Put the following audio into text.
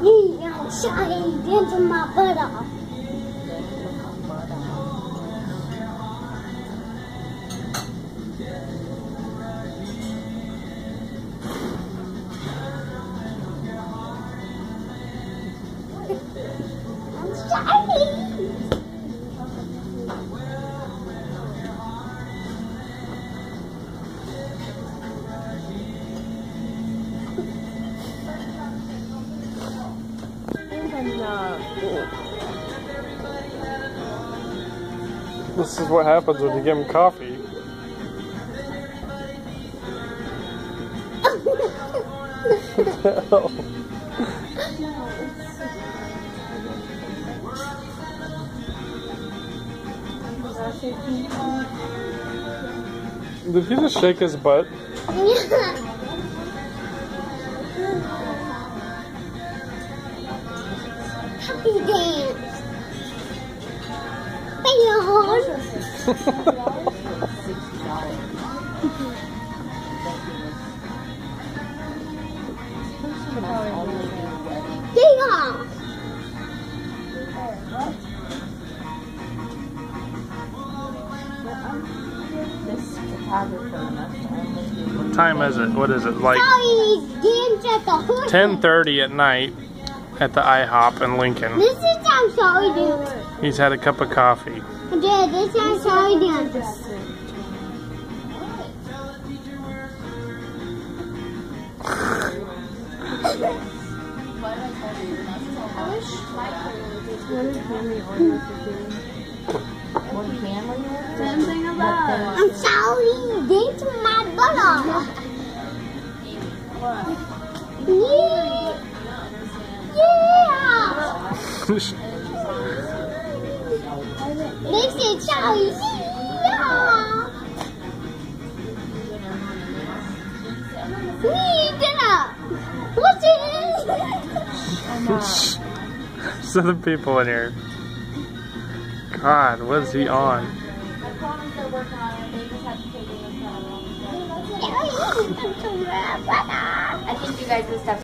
你要下一点怎么办啊。This is what happens when you give him coffee. Did he just shake his butt? Happy dance. Bam. Yeah. This photographer must What time is it? What is it? Like Sorry, at the 10:30 at night at the IHOP in Lincoln. This is how sorry dance. He's had a cup of coffee. Yeah, this is how sorry dance. one camera you work Something about. I'm sorry, dance my butt Yeah. This is sorry. Yeah. Nina, what's it? Seven people in here. God, what is he on? I promise they're working on it. They just have to take it in front of them. I think you guys just have